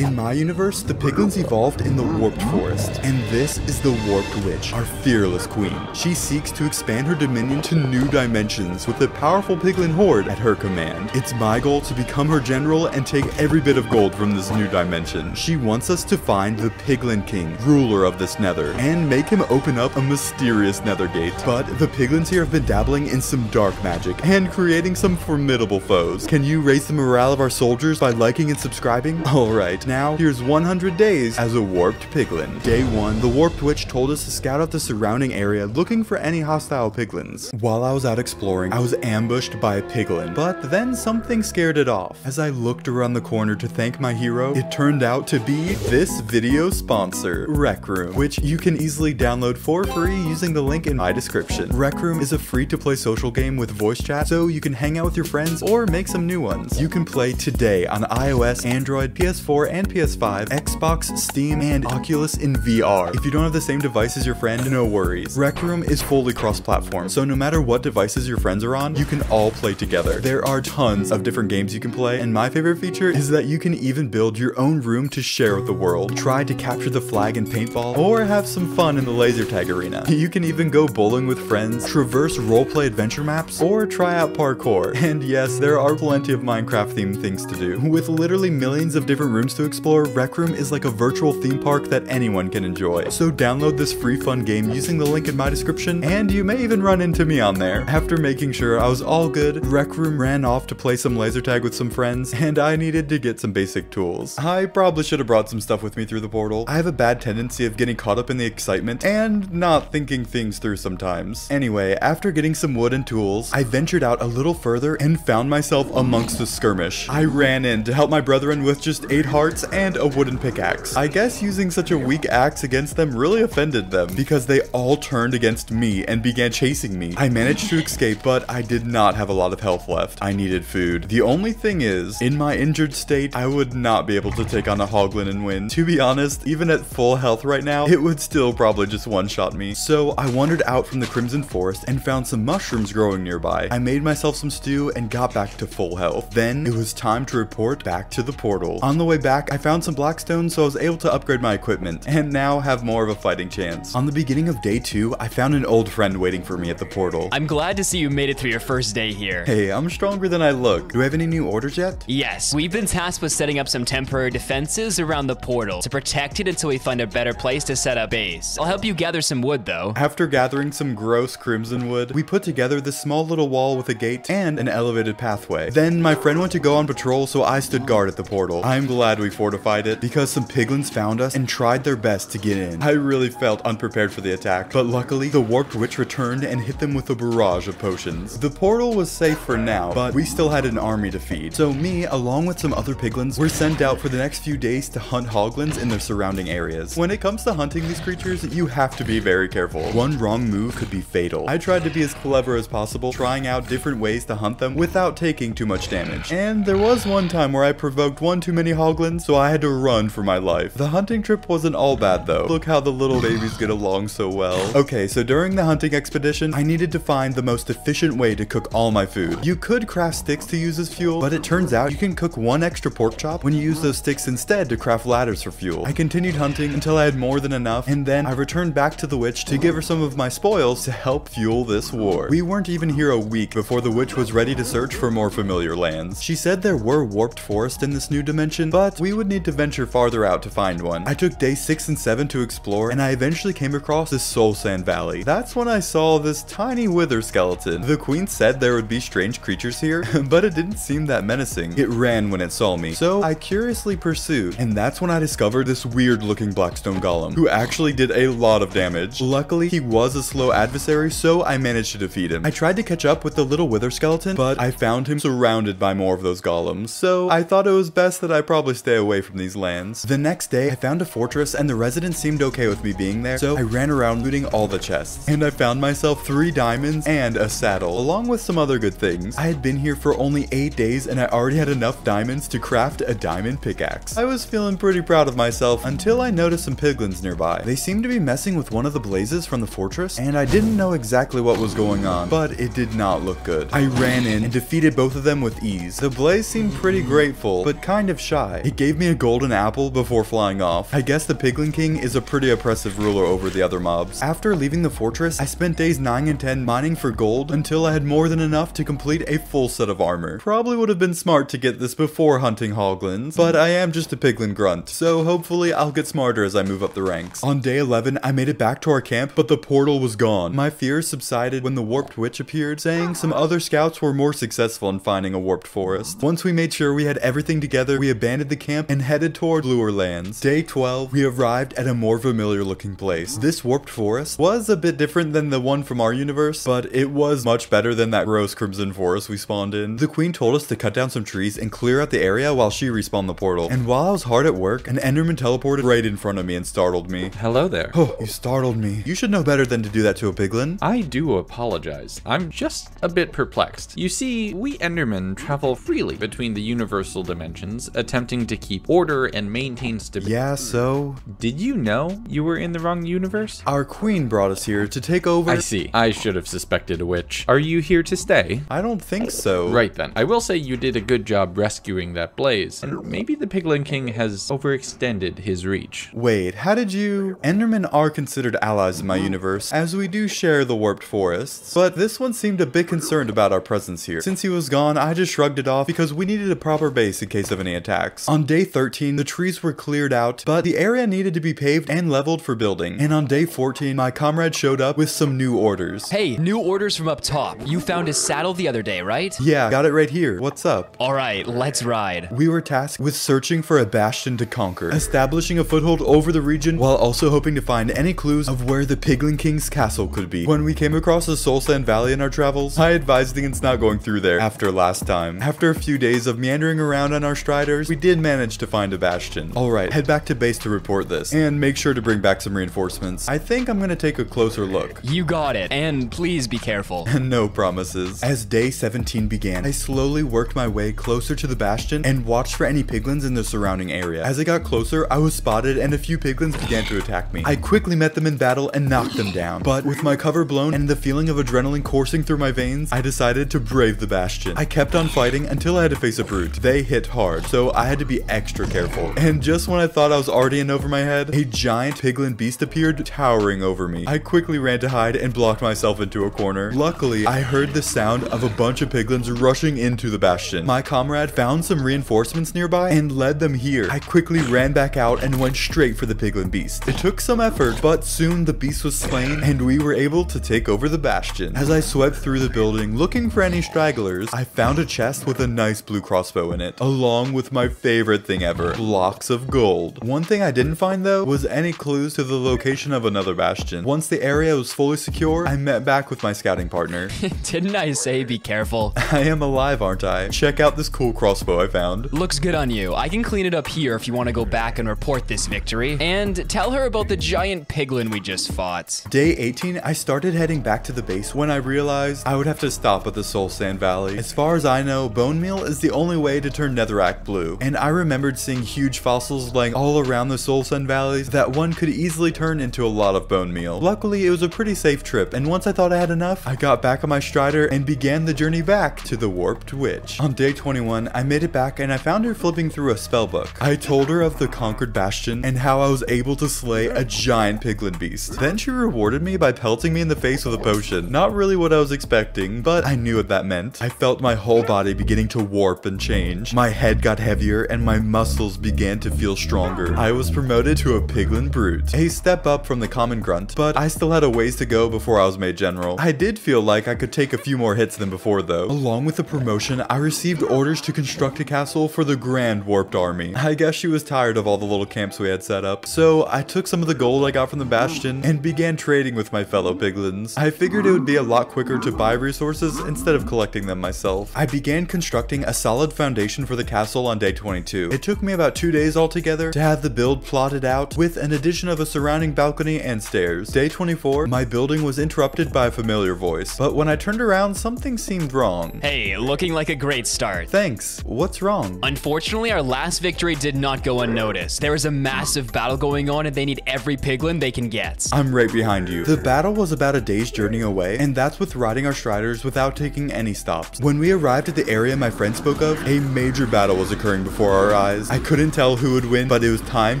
In my universe, the piglins evolved in the Warped Forest, and this is the Warped Witch, our fearless queen. She seeks to expand her dominion to new dimensions with a powerful piglin horde at her command. It's my goal to become her general and take every bit of gold from this new dimension. She wants us to find the Piglin King, ruler of this nether, and make him open up a mysterious nether gate. But the piglins here have been dabbling in some dark magic and creating some formidable foes. Can you raise the morale of our soldiers by liking and subscribing? Alright, now here's 100 days as a warped piglin. Day 1, the warped witch told us to scout out the surrounding area looking for any hostile piglins. While I was out exploring, I was ambushed by a piglin, but then something scared it off. As I looked around the corner to thank my hero, it turned out to be this video sponsor, Rec Room, which you can easily download for free using the link in my description. Rec Room is a free-to-play social game with voice chat, so you can hang out with your friends or make some new ones. You can play today on iOS, Android, PS4, and PS5, Xbox, Steam, and Oculus in VR. If you don't have the same device as your friend, no worries. Rec Room is fully cross-platform, so no matter what devices your friends are on, you can all play together. There are tons of different games you can play, and my favorite feature is that you can even build your own room to share with the world. Try to capture the flag in paintball, or have some fun in the laser tag arena. You can even go bowling with friends, traverse roleplay adventure maps, or try out parkour. And yes, there are plenty of Minecraft themed things to do. With literally millions of different rooms to explore, Rec Room is like a virtual theme park that anyone can enjoy. So download this free fun game using the link in my description, and you may even run into me on there. After making sure I was all good, Rec Room ran off to play some laser tag with some friends, and I needed to get some basic tools. I probably should have brought some stuff with me through the portal. I have a bad tendency of getting caught up in the excitement and not thinking things through sometimes. Anyway, after getting some wood and tools, I ventured out a little further and found myself amongst a skirmish. I ran in to help my brethren with just 8 hearts and a wooden pickaxe. I guess using such a weak axe against them really offended them because they all turned against me and began chasing me. I managed to escape, but I did not have a lot of health left. I needed food. The only thing is, in my injured state, I would not be able to take on a hoglin and win. To be honest, even at full health right now, it would still probably just one-shot me. So I wandered out from the Crimson Forest and found some mushrooms growing nearby. I made myself some stew and got back to full health. Then it was time to report back to the portal. On the way back, I found some blackstone so I was able to upgrade my equipment and now have more of a fighting chance. On the beginning of day two, I found an old friend waiting for me at the portal. I'm glad to see you made it through your first day here. Hey, I'm stronger than I look. Do we have any new orders yet? Yes, we've been tasked with setting up some temporary defenses around the portal to protect it until we find a better place to set up base. I'll help you gather some wood though. After gathering some gross crimson wood, we put together this small little wall with a gate and an elevated pathway. Then my friend went to go on patrol, so I stood guard at the portal. I'm glad we fortified it because some piglins found us and tried their best to get in. I really felt unprepared for the attack, but luckily the warped witch returned and hit them with a barrage of potions. The portal was safe for now, but we still had an army to feed. So me, along with some other piglins, were sent out for the next few days to hunt hoglins in their surrounding areas. When it comes to hunting these creatures, you have to be very careful. One wrong move could be fatal. I tried to be as clever as possible, trying out different ways to hunt them without taking too much damage. And there was one time where I provoked one too many hoglins, so I had to run for my life. The hunting trip wasn't all bad though. Look how the little babies get along so well. Okay, so during the hunting expedition, I needed to find the most efficient way to cook all my food. You could craft sticks to use as fuel, but it turns out you can cook one extra pork chop when you use those sticks instead to craft ladders for fuel. I continued hunting until I had more than enough, and then I returned back to the witch to give her some of my spoils to help fuel this war. We weren't even here a week before the witch was ready to search for more familiar lands. She said there were warped forests in this new dimension, but we would need to venture farther out to find one. I took day 6 and 7 to explore, and I eventually came across this Soul Sand Valley. That's when I saw this tiny wither skeleton. The queen said there would be strange creatures here, but it didn't seem that menacing. It ran when it saw me, so I curiously pursued, and that's when I discovered this weird looking blackstone golem, who actually did a lot of damage. Luckily, he was a slow adversary, so I managed to defeat him. I tried to catch up with the little wither skeleton, but I found him surrounded by more of those golems, so I thought it was best that I probably stay away from these lands. The next day, I found a fortress, and the residents seemed okay with me being there, so I ran around looting all the chests, and I found myself three diamonds and a saddle, along with some other good things. I had been here for only 8 days, and I already had enough diamonds to craft a diamond pickaxe. I was feeling pretty proud of myself until I noticed some piglins nearby. They seemed to be messing with one of the blazes from the fortress, and I didn't know exactly what was going on, but it did not look good. I ran in and defeated both of them with ease. The blaze seemed pretty grateful, but kind of shy. It gave gave me a golden apple before flying off. I guess the Piglin King is a pretty oppressive ruler over the other mobs. After leaving the fortress, I spent days 9 and 10 mining for gold until I had more than enough to complete a full set of armor. Probably would have been smart to get this before hunting hoglins, but I am just a piglin grunt, so hopefully I'll get smarter as I move up the ranks. On day 11, I made it back to our camp, but the portal was gone. My fears subsided when the warped witch appeared, saying some other scouts were more successful in finding a warped forest. Once we made sure we had everything together, we abandoned the camp and headed toward bluer lands. Day 12, we arrived at a more familiar looking place. This warped forest was a bit different than the one from our universe, but it was much better than that gross crimson forest we spawned in. The queen told us to cut down some trees and clear out the area while she respawned the portal. And while I was hard at work, an enderman teleported right in front of me and startled me. Hello there. Oh, you startled me. You should know better than to do that to a piglin. I do apologize. I'm just a bit perplexed. You see, we Endermen travel freely between the universal dimensions, attempting to keep order and maintain stability. Yeah, so? Did you know you were in the wrong universe? Our queen brought us here to take over- I see. I should have suspected a witch. Are you here to stay? I don't think so. Right then. I will say you did a good job rescuing that blaze, and maybe the Piglin King has overextended his reach. Wait, how did you- Endermen are considered allies in my mm-hmm. universe, as we do share the warped forests, but this one seemed a bit concerned about our presence here. Since he was gone, I just shrugged it off because we needed a proper base in case of any attacks. On day 13, the trees were cleared out, but the area needed to be paved and leveled for building. And on day 14, my comrade showed up with some new orders. Hey, new orders from up top. You found his saddle the other day, right? Yeah, got it right here. What's up? All right, let's ride. We were tasked with searching for a bastion to conquer, establishing a foothold over the region while also hoping to find any clues of where the Piglin King's castle could be. When we came across the Soul Sand Valley in our travels, I advised against not going through there after last time. After a few days of meandering around on our striders, we did manage to find a bastion. Alright, head back to base to report this, and make sure to bring back some reinforcements. I think I'm gonna take a closer look. You got it, and please be careful. And no promises. As day 17 began, I slowly worked my way closer to the bastion and watched for any piglins in the surrounding area. As I got closer, I was spotted and a few piglins began to attack me. I quickly met them in battle and knocked them down. But with my cover blown and the feeling of adrenaline coursing through my veins, I decided to brave the bastion. I kept on fighting until I had to face a brute. They hit hard, so I had to be extra careful. And just when I thought I was already in over my head, a giant piglin beast appeared towering over me. I quickly ran to hide and blocked myself into a corner. Luckily, I heard the sound of a bunch of piglins rushing into the bastion. My comrade found some reinforcements nearby and led them here. I quickly ran back out and went straight for the piglin beast. It took some effort, but soon the beast was slain and we were able to take over the bastion. As I swept through the building looking for any stragglers, I found a chest with a nice blue crossbow in it, along with my favorite thing ever, blocks of gold. One thing I didn't find though was any clues to the location of another bastion. Once the area was fully secure, I met back with my scouting partner. Didn't I say be careful? I am alive, aren't I? Check out this cool crossbow I found. Looks good on you. I can clean it up here if you want to go back and report this victory. And tell her about the giant piglin we just fought. Day 18, I started heading back to the base when I realized I would have to stop at the Soul Sand Valley. As far as I know, bone meal is the only way to turn netherrack blue. And I remembered seeing huge fossils laying all around the Soul Sand Valleys that one could easily turn into a lot of bone meal. Luckily, it was a pretty safe trip, and once I thought I had enough, I got back on my strider and began the journey back to the Warped Witch. On day 21, I made it back and I found her flipping through a spell book. I told her of the conquered bastion and how I was able to slay a giant piglin beast. Then she rewarded me by pelting me in the face with a potion. Not really what I was expecting, but I knew what that meant. I felt my whole body beginning to warp and change. My head got heavier and my muscles began to feel stronger. I was promoted to a piglin brute, a step up from the common grunt, but I still had a ways to go before I was made general. I did feel like I could take a few more hits than before though. Along with the promotion, I received orders to construct a castle for the Grand Warped Army. I guess she was tired of all the little camps we had set up, so I took some of the gold I got from the Bastion and began trading with my fellow piglins. I figured it would be a lot quicker to buy resources instead of collecting them myself. I began constructing a solid foundation for the castle on day 22. It took me about two days altogether to have the build plotted out with an addition of a surrounding balcony and stairs. Day 24, my building was interrupted by a familiar voice, but when I turned around, something seemed wrong. Hey, looking like a great start. Thanks. What's wrong? Unfortunately, our last victory did not go unnoticed. There is a massive battle going on and they need every piglin they can get. I'm right behind you. The battle was about a day's journey away, and that's with riding our striders without taking any stops. When we arrived at the area my friend spoke of, a major battle was occurring before our our eyes. I couldn't tell who would win, but it was time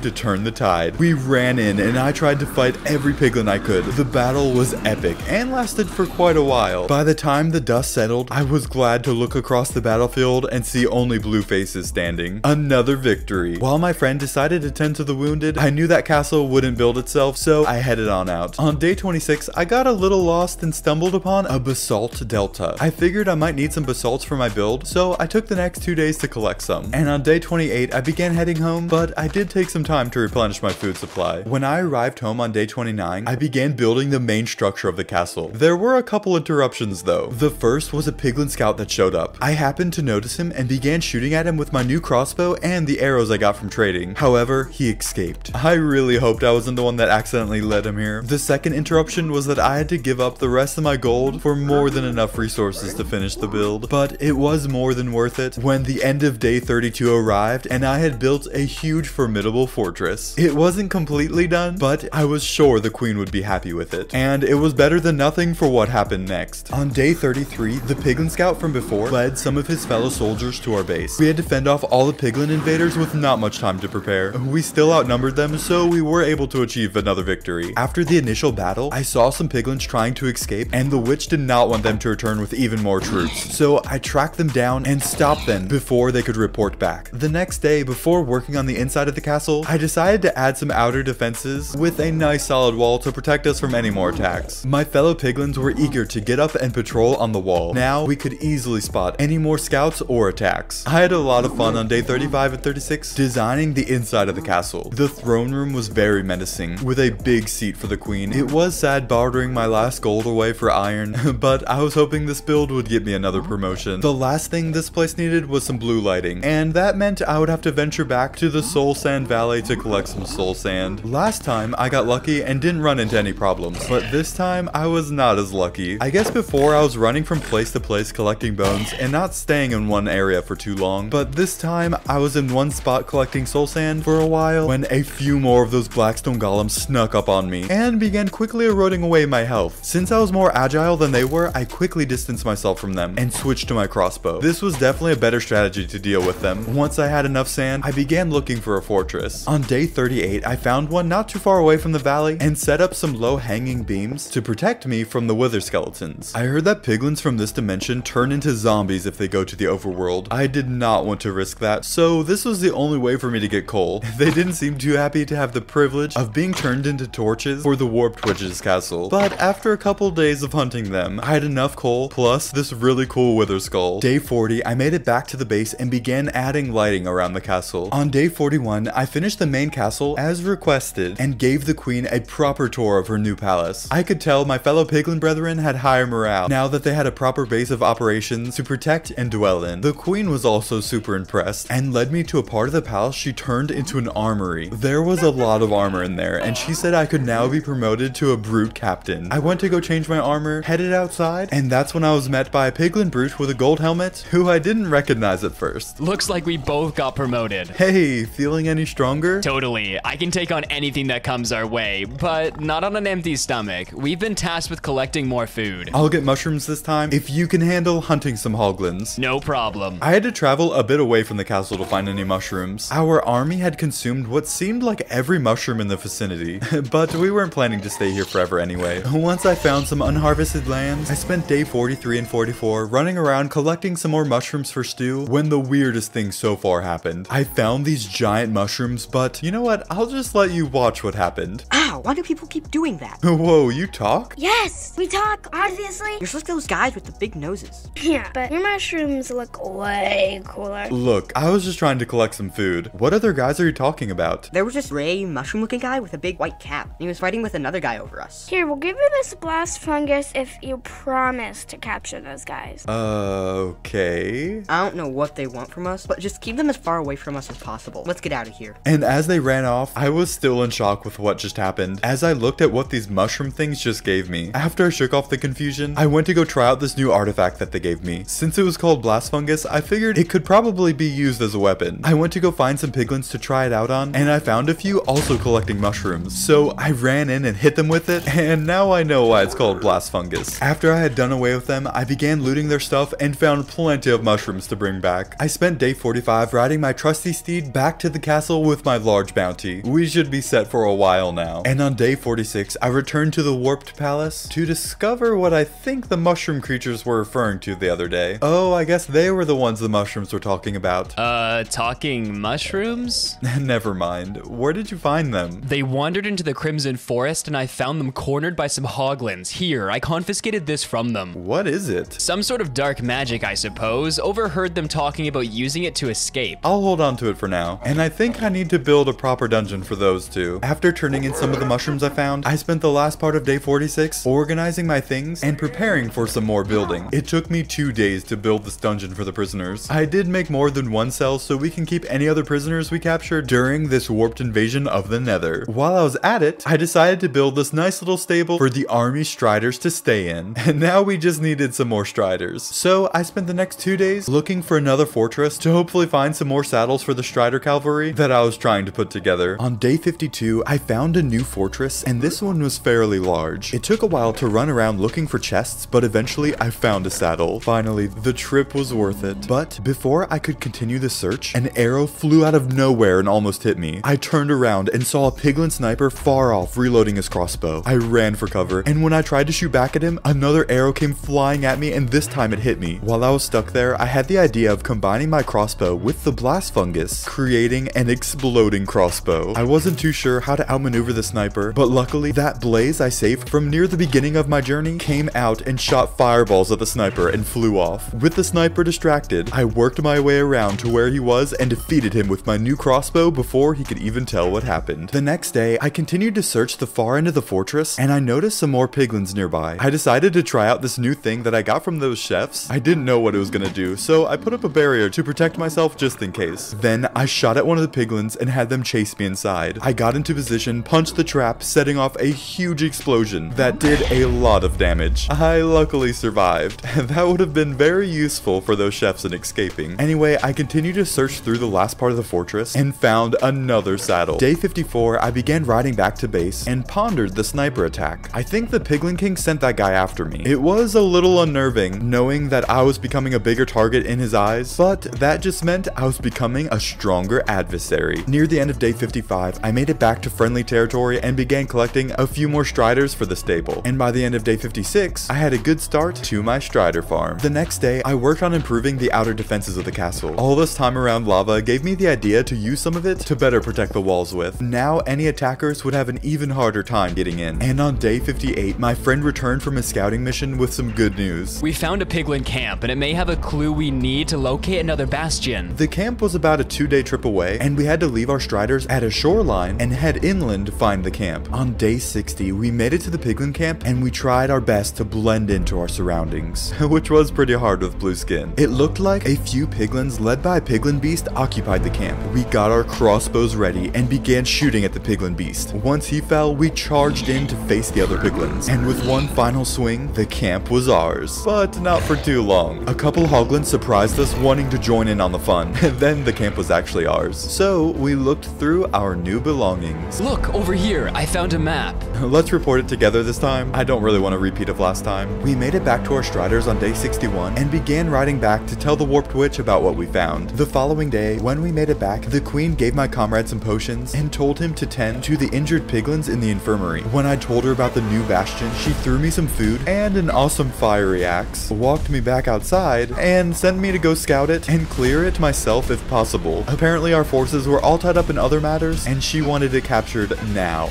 to turn the tide. We ran in and I tried to fight every piglin I could. The battle was epic and lasted for quite a while. By the time the dust settled, I was glad to look across the battlefield and see only blue faces standing. Another victory. While my friend decided to tend to the wounded, I knew that castle wouldn't build itself, so I headed on out. On day 26, I got a little lost and stumbled upon a basalt delta. I figured I might need some basalts for my build, so I took the next two days to collect some. And on day 28, I began heading home, but I did take some time to replenish my food supply. When I arrived home on day 29, I began building the main structure of the castle. There were a couple interruptions though. The first was a piglin scout that showed up. I happened to notice him and began shooting at him with my new crossbow and the arrows I got from trading. However, he escaped. I really hoped I wasn't the one that accidentally led him here. The second interruption was that I had to give up the rest of my gold for more than enough resources to finish the build, but it was more than worth it when the end of day 32 arrived and I had built a huge formidable fortress. It wasn't completely done, but I was sure the queen would be happy with it, and it was better than nothing for what happened next. On day 33, the piglin scout from before led some of his fellow soldiers to our base. We had to fend off all the piglin invaders with not much time to prepare. We still outnumbered them, so we were able to achieve another victory. After the initial battle, I saw some piglins trying to escape, and the witch did not want them to return with even more troops. So I tracked them down and stopped them before they could report back. The next day, before working on the inside of the castle, I decided to add some outer defenses with a nice solid wall to protect us from any more attacks. My fellow piglins were eager to get up and patrol on the wall. Now, we could easily spot any more scouts or attacks. I had a lot of fun on day 35 and 36 designing the inside of the castle. The throne room was very menacing, with a big seat for the queen. It was sad bartering my last gold away for iron, but I was hoping this build would get me another promotion. The last thing this place needed was some blue lighting, and that meant I would have to venture back to the Soul Sand Valley to collect some soul sand. Last time, I got lucky and didn't run into any problems, but this time, I was not as lucky. I guess before I was running from place to place collecting bones and not staying in one area for too long, but this time, I was in one spot collecting soul sand for a while when a few more of those blackstone golems snuck up on me and began quickly eroding away my health. Since I was more agile than they were, I quickly distanced myself from them and switched to my crossbow. This was definitely a better strategy to deal with them. Once I had enough sand, I began looking for a fortress. On day 38, I found one not too far away from the valley and set up some low hanging beams to protect me from the wither skeletons. I heard that piglins from this dimension turn into zombies if they go to the overworld. I did not want to risk that, so this was the only way for me to get coal. They didn't seem too happy to have the privilege of being turned into torches for the Warped Witch's castle. But after a couple days of hunting them, I had enough coal plus this really cool wither skull. Day 40, I made it back to the base and began adding lighting around the castle. On day 41, I finished the main castle as requested and gave the queen a proper tour of her new palace. I could tell my fellow piglin brethren had higher morale now that they had a proper base of operations to protect and dwell in. The queen was also super impressed and led me to a part of the palace she turned into an armory. There was a lot of armor in there and she said I could now be promoted to a brute captain. I went to go change my armor, headed outside, and that's when I was met by a piglin brute with a gold helmet who I didn't recognize at first. Looks like we both got promoted. Hey, feeling any stronger? Totally. I can take on anything that comes our way, but not on an empty stomach. We've been tasked with collecting more food. I'll get mushrooms this time if you can handle hunting some hoglins. No problem. I had to travel a bit away from the castle to find any mushrooms. Our army had consumed what seemed like every mushroom in the vicinity, but we weren't planning to stay here forever anyway. Once I found some unharvested lands, I spent day 43 and 44 running around collecting some more mushrooms for stew when the weirdest thing so far happened. I found these giant mushrooms, but you know what? I'll just let you watch what happened. Ow, why do people keep doing that? Whoa, you talk? Yes, we talk, obviously. You're just like those guys with the big noses. Yeah, but your mushrooms look way cooler. Look, I was just trying to collect some food. What other guys are you talking about? There was this gray mushroom looking guy with a big white cap. And he was fighting with another guy over us. Here, we'll give you this blast fungus if you promise to capture those guys. Uh, okay. I don't know what they want from us, but just keep them as far away from us as possible. Let's get out of here. And as they ran off, I was still in shock with what just happened. As I looked at what these mushroom things just gave me, after I shook off the confusion, I went to go try out this new artifact that they gave me. Since it was called Blast Fungus, I figured it could probably be used as a weapon. I went to go find some piglins to try it out on, and I found a few also collecting mushrooms. So I ran in and hit them with it, and now I know why it's called Blast Fungus. After I had done away with them, I began looting their stuff and found plenty of mushrooms to bring back. I spent day 45 riding my trusty steed back to the castle with my large bounty. We should be set for a while now. And on day 46, I returned to the Warped Palace to discover what I think the mushroom creatures were referring to the other day. Oh, I guess they were the ones the mushrooms were talking about. Uh, talking mushrooms? Never mind. Where did you find them? They wandered into the Crimson Forest and I found them cornered by some hoglins. Here, I confiscated this from them. What is it? Some sort of dark magic, I suppose. Overheard them talking about using it to escape. I'll hold on to it for now. And I think I need to build a proper dungeon for those two. After turning in some of the mushrooms I found, I spent the last part of day 46 organizing my things and preparing for some more building. It took me two days to build this dungeon for the prisoners. I did make more than one cell so we can keep any other prisoners we captured during this warped invasion of the nether. While I was at it, I decided to build this nice little stable for the army striders to stay in. And now we just needed some more striders. So I spent the next two days looking for another fortress to hopefully find some more saddles for the strider cavalry that I was trying to put together. On day 52, I found a new fortress and this one was fairly large. It took a while to run around looking for chests, but eventually I found a saddle. Finally, the trip was worth it. But before I could continue the search, an arrow flew out of nowhere and almost hit me. I turned around and saw a piglin sniper far off reloading his crossbow. I ran for cover, and when I tried to shoot back at him, another arrow came flying at me and this time it hit me. While I was stuck there, I had the idea of combining my crossbow with the blast fungus, creating an exploding crossbow. I wasn't too sure how to outmaneuver the sniper, but luckily that blaze I saved from near the beginning of my journey came out and shot fireballs at the sniper and flew off. With the sniper distracted, I worked my way around to where he was and defeated him with my new crossbow before he could even tell what happened. The next day, I continued to search the far end of the fortress and I noticed some more piglins nearby. I decided to try out this new thing that I got from those chefs. I didn't know what it was gonna do, so I put up a barrier to protect myself just in case. Then I shot at one of the piglins and had them chase me inside. I got into position, punched the trap, setting off a huge explosion that did a lot of damage. I luckily survived. that would have been very useful for those chefs in escaping. Anyway, I continued to search through the last part of the fortress and found another saddle. Day 54, I began riding back to base and pondered the sniper attack. I think the Piglin King sent that guy after me. It was a little unnerving knowing that I was becoming a bigger target in his eyes, but that just meant I was becoming a stronger adversary. Near the end of day 55, I made it back to friendly territory and began collecting a few more striders for the stable. And by the end of day 56, I had a good start to my strider farm. The next day, I worked on improving the outer defenses of the castle. All this time around lava gave me the idea to use some of it to better protect the walls with. Now, any attackers would have an even harder time getting in. And on day 58, my friend returned from his scouting mission with some good news. We found a piglin camp, and it may have a clue we need to locate another bastion. The camp was about a two-day trip away, and we had to leave our striders at a shoreline and head inland to find the camp. On day 60, we made it to the piglin camp, and we tried our best to blend into our surroundings, which was pretty hard with blue skin. It looked like a few piglins led by a piglin beast occupied the camp. We got our crossbows ready and began shooting at the piglin beast. Once he fell, we charged in to face the other piglins, and with one final swing, the camp was ours. But not for too long. A couple hoglins surprised us wanting to join in on the fun, then the camp was actually ours. So we looked through our new belongings. Look, over here, I found a map. Let's report it together this time. I don't really want a repeat of last time. We made it back to our striders on day 61 and began riding back to tell the Warped Witch about what we found. The following day, when we made it back, the queen gave my comrade some potions and told him to tend to the injured piglins in the infirmary. When I told her about the new bastion, she threw me some food and an awesome fiery axe, walked me back outside, and sent me to go scout it and clear it myself if possible. Apparently our forces were all tied up in other matters and she wanted it captured now.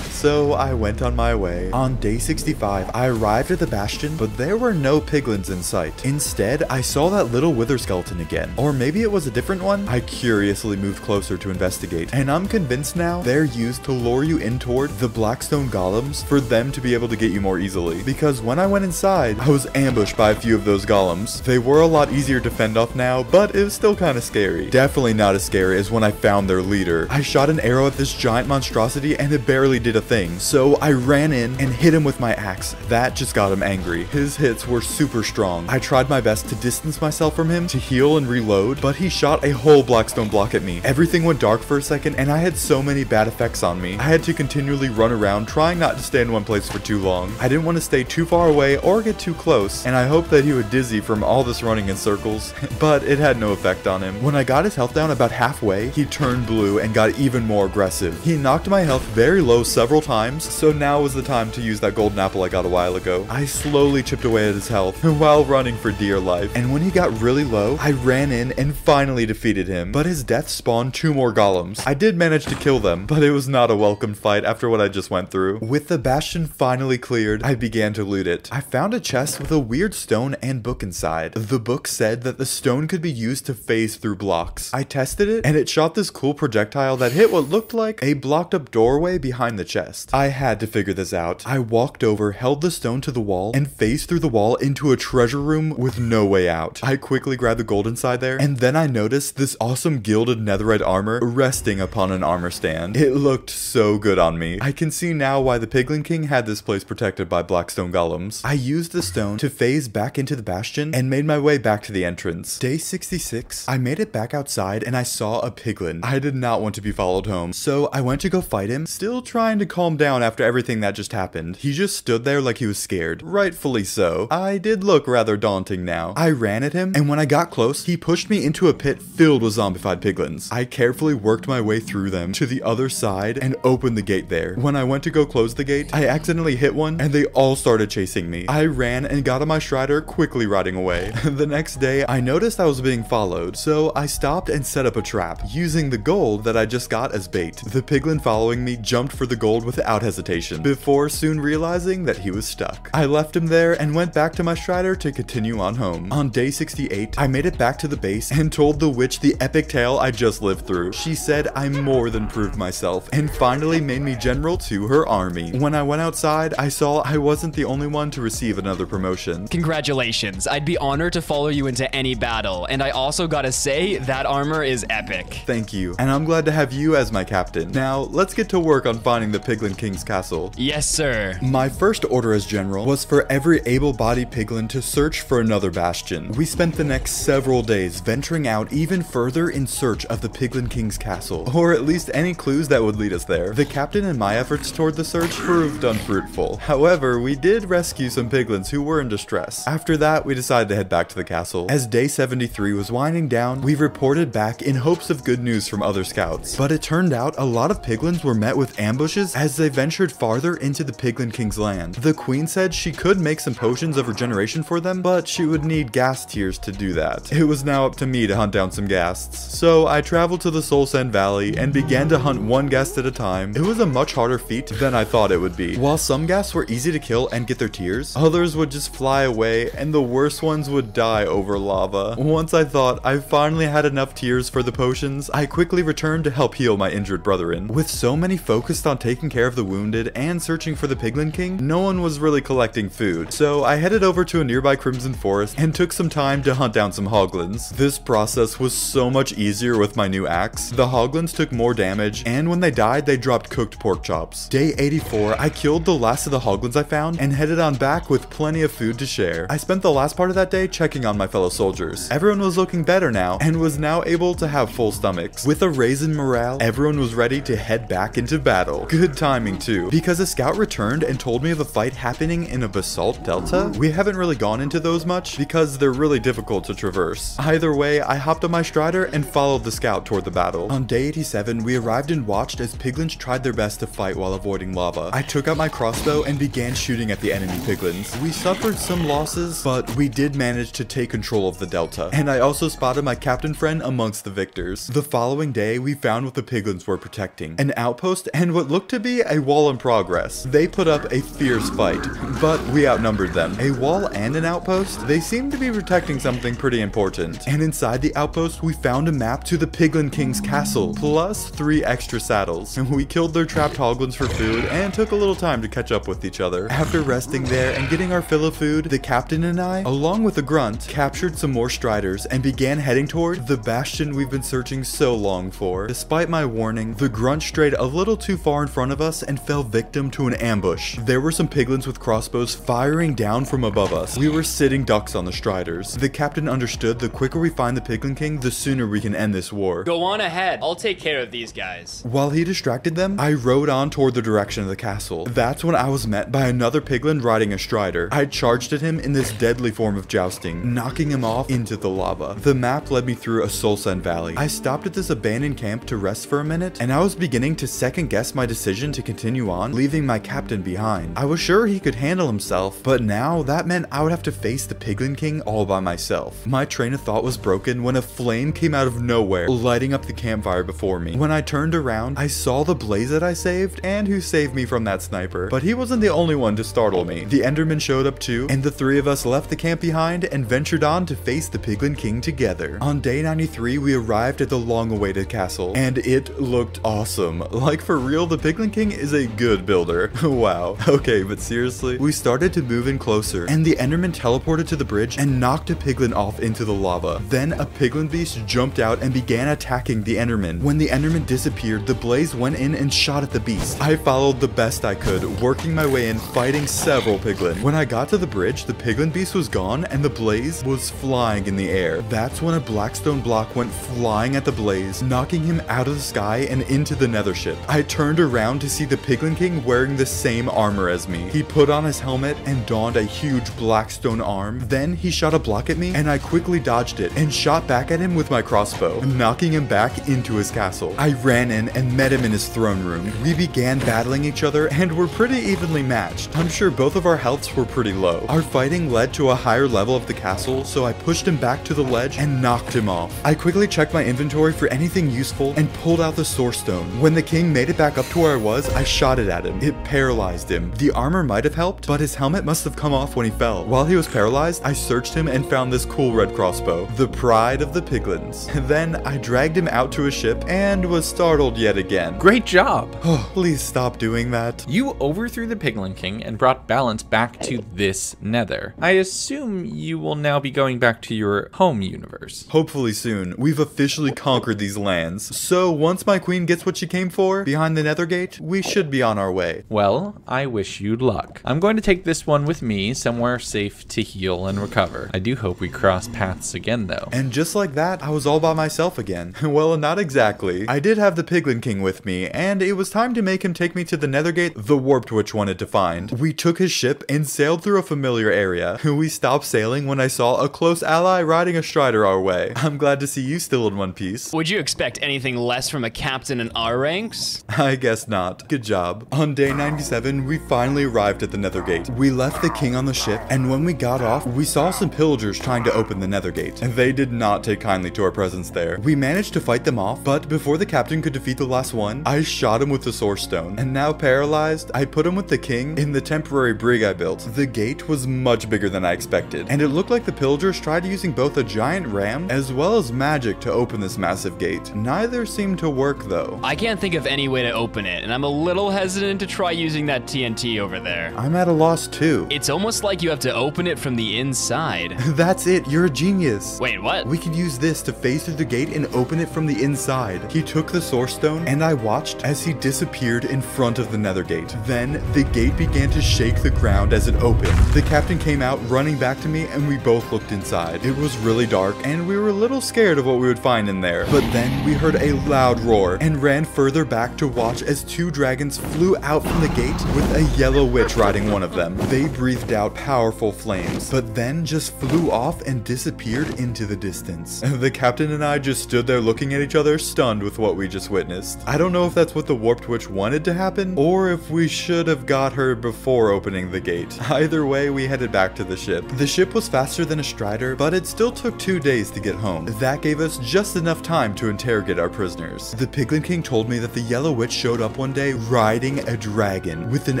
So I went on my way. On day 65, I arrived at the bastion, but there were no piglins in sight. Instead, I saw that little wither skeleton again. Or maybe it was a different one? I curiously moved closer to investigate, and I'm convinced now they're used to lure you in toward the Blackstone golems for them to be able to get you more easily. Because when I went inside, I was ambushed by a few of those golems. They were a lot easier to fend off now, but it was still kind of scary. Definitely not as scary as when I found their leader. I shot an arrow at this giant monstrosity and it barely did a thing thing. So I ran in and hit him with my axe. That just got him angry. His hits were super strong. I tried my best to distance myself from him, to heal and reload, but he shot a whole blackstone block at me. Everything went dark for a second, and I had so many bad effects on me. I had to continually run around, trying not to stay in one place for too long. I didn't want to stay too far away or get too close, and I hoped that he would dizzy from all this running in circles, but it had no effect on him. When I got his health down about halfway, he turned blue and got even more aggressive. He knocked my health very low several times, so now was the time to use that golden apple I got a while ago. I slowly chipped away at his health while running for dear life, and when he got really low, I ran in and finally defeated him, but his death spawned two more golems. I did manage to kill them, but it was not a welcome fight after what I just went through. With the bastion finally cleared, I began to loot it. I found a chest with a weird stone and book inside. The book said that the stone could be used to phase through blocks. I tested it, and it shot this cool projectile that hit what looked like a blocked up doorway behind the chest. I had to figure this out. I walked over, held the stone to the wall, and phased through the wall into a treasure room with no way out. I quickly grabbed the gold inside there, and then I noticed this awesome gilded netherite armor resting upon an armor stand. It looked so good on me. I can see now why the Piglin King had this place protected by Blackstone golems. I used the stone to phase back into the bastion and made my way back to the entrance. Day 66, I made it back outside and I saw a piglin. I did not want to be followed home, so I went to go fight him, still trying to calm down after everything that just happened. He just stood there like he was scared. Rightfully so. I did look rather daunting now. I ran at him, and when I got close, he pushed me into a pit filled with zombified piglins. I carefully worked my way through them to the other side and opened the gate there. When I went to go close the gate, I accidentally hit one and they all started chasing me. I ran and got on my strider, quickly riding away. the next day, I noticed I was being followed, so I stopped and set up a trap, using the gold that I just got as bait. The piglin following me jumped for the gold without hesitation, before soon realizing that he was stuck. I left him there and went back to my strider to continue on home. On day 68, I made it back to the base and told the witch the epic tale I just lived through. She said I more than proved myself and finally made me general to her army. When I went outside, I saw I wasn't the only one to receive another promotion. Congratulations. I'd be honored to follow you into any battle, and I also gotta say, that armor is epic. Thank you, and I'm glad to have you as my captain. Now, let's get to work on finding the Piglin King's castle. Yes, sir. My first order as general was for every able-bodied piglin to search for another bastion. We spent the next several days venturing out even further in search of the Piglin King's castle, or at least any clues that would lead us there. The captain and my efforts toward the search proved unfruitful. However, we did rescue some piglins who were in distress. After that, we decided to head back to the castle. As day 73 was winding down, we reported back in hopes of good news from other scouts. But it turned out a lot of piglins were met with ambushes as they ventured farther into the Piglin King's land. The queen said she could make some potions of regeneration for them, but she would need ghast tears to do that. It was now up to me to hunt down some ghasts. So I traveled to the Soul Sand Valley and began to hunt one ghast at a time. It was a much harder feat than I thought it would be. While some ghasts were easy to kill and get their tears, others would just fly away and the worst ones would die over lava. Once I thought I finally had enough tears for the potions, I quickly returned to help heal my injured brethren. With so many focused on taking care of the wounded and searching for the Piglin King, no one was really collecting food. So I headed over to a nearby Crimson Forest and took some time to hunt down some hoglins. This process was so much easier with my new axe. The hoglins took more damage and when they died they dropped cooked pork chops. Day 84, I killed the last of the hoglins I found and headed on back with plenty of food to share. I spent the last part of that day checking on my fellow soldiers. Everyone was looking better now and was now able to have full stomachs. With a raise in morale, everyone was ready to head back into battle. Good timing too, because a scout returned and told me of a fight happening in a basalt delta. We haven't really gone into those much because they're really difficult to traverse. Either way, I hopped on my strider and followed the scout toward the battle. On day 87, we arrived and watched as piglins tried their best to fight while avoiding lava. I took out my crossbow and began shooting at the enemy piglins. We suffered some losses, but we did manage to take control of the delta. And I also spotted my captain friend amongst the victors. The following day, we found what the piglins were protecting. An outpost and what looked to be a wall in progress. They put up a fierce fight, but we outnumbered them. A wall and an outpost? They seem to be protecting something pretty important. And inside the outpost, we found a map to the Piglin King's castle, plus three extra saddles. And we killed their trapped hoglins for food and took a little time to catch up with each other. After resting there and getting our fill of food, the captain and I, along with a grunt, captured some more striders and began heading toward the bastion we've been searching so long for. Despite my warning, the grunt strayed a little too far in front of us and fell victim to an ambush. There were some piglins with crossbows firing down from above us. We were sitting ducks on the striders. The captain understood the quicker we find the Piglin King, the sooner we can end this war. Go on ahead. I'll take care of these guys. While he distracted them, I rode on toward the direction of the castle. That's when I was met by another piglin riding a strider. I charged at him in this deadly form of jousting, knocking him off into the lava. The map led me through a soul sand valley. I stopped at this abandoned camp to rest for a minute, and I was beginning to second guess my decision to continue on, leaving my captain behind. I was sure he could handle himself, but now that meant I would have to face the Piglin King all by myself. My train of thought was broken when a flame came out of nowhere, lighting up the campfire before me. When I turned around, I saw the blaze that I saved and who saved me from that sniper. But he wasn't the only one to startle me. The Enderman showed up too, and the three of us left the camp behind and ventured on to face the Piglin King together. On day 93, we arrived at the long-awaited castle, and it looked awesome. Like for real, the Piglin King is a good builder. wow. Okay, but seriously, we started to move in closer, and the Enderman teleported to the bridge and knocked a Piglin off into the lava. Then a Piglin beast jumped out and began attacking the Enderman. When the Enderman disappeared, the blaze went in and shot at the beast. I followed the best I could, working my way in, fighting several Piglin. When I got to the bridge, the Piglin beast was gone and the blaze was flying in the air. That's when a blackstone block went flying at the blaze, knocking him out of the sky and into the nether ship. I turned around to see the Piglin King wearing the same armor as me. He put on his helmet and donned a huge blackstone arm. Then he shot a block at me and I quickly dodged it and shot back at him with my crossbow, knocking him back into his castle. I ran in and met him in his throne room. We began battling each other and were pretty evenly matched. I'm sure both of our healths were pretty low. Our fighting led to a higher level of the castle, so I pushed him back to the ledge and knocked him off. I quickly checked my inventory for anything useful and pulled out the source stone. When the king made it back up to where I was, I shot it at him. It paralyzed him. The armor might have helped, but his helmet must have come off when he fell. While he was paralyzed, I searched him and found this cool red crossbow, the pride of the piglins. Then I dragged him out to a ship and was startled yet again. Great job! Oh, please stop doing that. You overthrew the Piglin King and brought balance back to this nether. I assume you will now be going back to your home universe. Hopefully soon, we've officially conquered these lands. So once my queen gets what she came for, behind the nether gate, we should be on our way. Well, I wish you luck. I'm going to take this one with me somewhere safe to heal and recover. I do hope we cross paths again though. And just like that, I was all by myself again. well, not exactly. I did have the Piglin King with me, and it was time to make him take me to the Nethergate the Warped Witch wanted to find. We took his ship and sailed through a familiar area. We stopped sailing when I saw a close ally riding a strider our way. I'm glad to see you still in one piece. Would you expect anything less from a captain in our ranks? I guess not. Good job. On day 97, we finally arrived at the nether gate. We left the king on the ship, and when we got off, we saw some pillagers trying to open the Nethergate. And they did not take kindly to our presence there. We managed to fight them off, but before the captain could defeat the last one, I shot him with the source stone. And now paralyzed, I put him with the king in the temporary brig I built. The gate was much bigger than I expected, and it looked like the pillagers tried using both a giant ram as well as magic to open this massive gate. Neither seemed to work though. I can't think of any way to open it, and I'm a little hesitant to try using that TNT over there. I'm at a loss too. It's almost like you have to open it from the inside. That's it, you're a genius. Wait, what? We could use this to phase through the gate and open it from the inside. He took the source stone, and I watched as he disappeared in front of the nether gate. Then, the gate began to shake the ground as it opened. The captain came out running back to me, and we both looked inside. It was really dark, and we were a little scared of what we would find in there. But then, we heard a loud roar, and ran further back to watch as two dragons flew out from the gate with a yellow witch riding one of them. They breathed out powerful flames, but then just flew off and disappeared into the distance. The captain and I just stood there looking at each other, stunned with what we just witnessed. I don't know if that's what the Warped Witch wanted to happen, or if we should have got her before opening the gate. Either way, we headed back to the ship. The ship was faster than a strider, but it still took two days to get home. That gave us just enough time to interrogate our prisoners. The Piglin King told me that the Yellow Witch showed up one day riding a dragon with an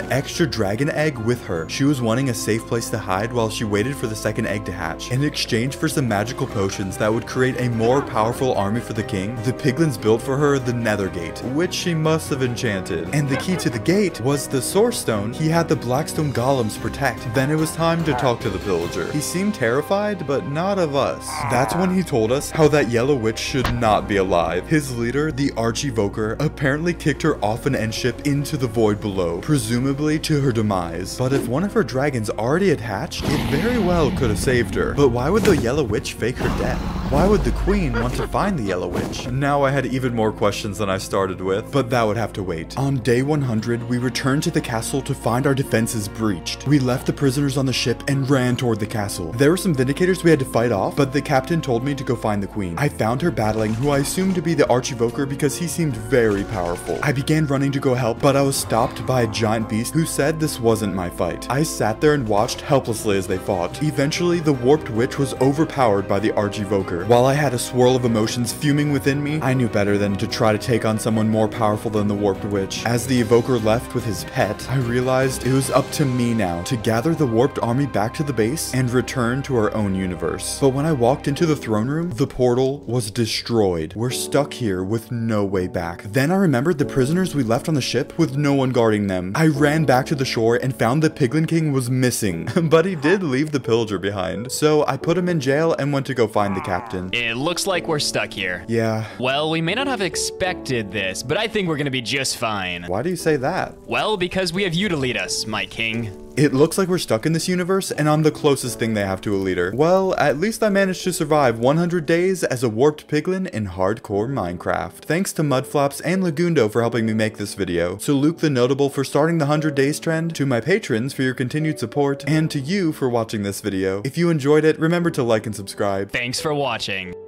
extra dragon egg with her. She was wanting a safe place to hide while she waited for the second egg to hatch. In exchange for some magical potions that would create a more powerful army for the king, the piglins built for her the nether gate, which she must have enchanted. And the key to the gate was the source stone he had the Blackstone golems protect. Then it was time to talk to the pillager. He seemed terrified, but not of us. That's when he told us how that yellow witch should not be alive. His leader, the Archievoker, apparently kicked her off an End ship into the void below, presumably to her demise. But if one of her dragons already had hatched, it very well could have saved her. But why would the Yellow Witch fake her death? Why would the Queen want to find the Yellow Witch? Now I had even more questions than I started with, but that would have to wait. On day 100, we returned to the castle to find our defenses breached. We left the prisoners on the ship and ran toward the castle. There were some Vindicators we had to fight off, but the captain told me to go find the Queen. I found her battling who I assumed to be the Archivoker because he seemed very powerful. I began running to go help, but I was stopped by a giant beast who said this wasn't my fight. I sat there and watched helplessly as they fought. Eventually, the Warped Witch was overpowered by the Archivoker. While I had a swirl of emotions fuming within me, I knew better than to try to take on someone more powerful than the Warped Witch. As the Evoker left with his pet, I realized it was up to me now to gather the Warped Army back to the base and return to our own universe. But when I walked into the throne room, the portal was destroyed. We're stuck here with no way back. Then I remembered the prisoners we left on the ship with no one guarding them. I ran back to the shore and found the Piglin King was missing, but he did leave the pillager behind. So I put him in jail and went to go find the captain. It looks like we're stuck here. Yeah. Well, we may not have expected this, but I think we're gonna be just fine. Why do you say that? Well, because we have you to lead us, my king. It looks like we're stuck in this universe, and I'm the closest thing they have to a leader. Well, at least I managed to survive 100 days as a warped piglin in hardcore Minecraft. Thanks to Mudflaps and Legundo for helping me make this video, to Luke the Notable for starting the 100 days trend, to my patrons for your continued support, and to you for watching this video. If you enjoyed it, remember to like and subscribe. Thanks for watching.